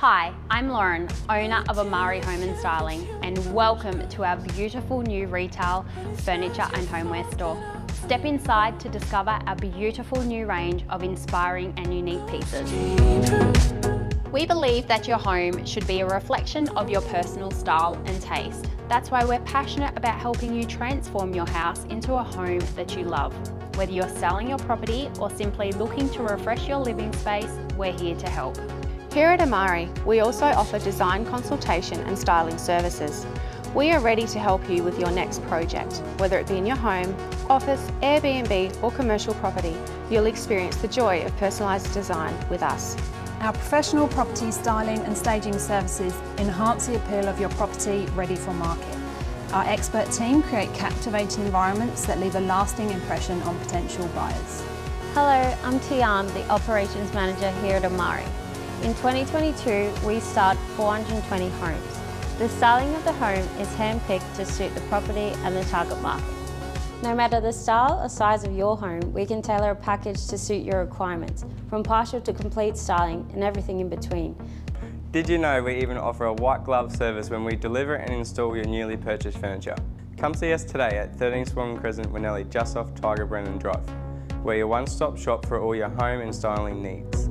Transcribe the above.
Hi, I'm Lauren, owner of Amari Home and Styling, and welcome to our beautiful new retail furniture and homeware store. Step inside to discover our beautiful new range of inspiring and unique pieces. We believe that your home should be a reflection of your personal style and taste. That's why we're passionate about helping you transform your house into a home that you love. Whether you're selling your property or simply looking to refresh your living space, we're here to help. Here at Amari, we also offer design consultation and styling services. We are ready to help you with your next project. Whether it be in your home, office, Airbnb or commercial property, you'll experience the joy of personalised design with us. Our professional property styling and staging services enhance the appeal of your property ready for market. Our expert team create captivating environments that leave a lasting impression on potential buyers. Hello, I'm Tian, the Operations Manager here at Amari. In 2022, we start 420 homes. The styling of the home is hand-picked to suit the property and the target market. No matter the style or size of your home, we can tailor a package to suit your requirements, from partial to complete styling and everything in between. Did you know we even offer a white glove service when we deliver and install your newly purchased furniture? Come see us today at 13 Swan Crescent, Winnellie, just off Tiger Brennan Drive. We're your one-stop shop for all your home and styling needs.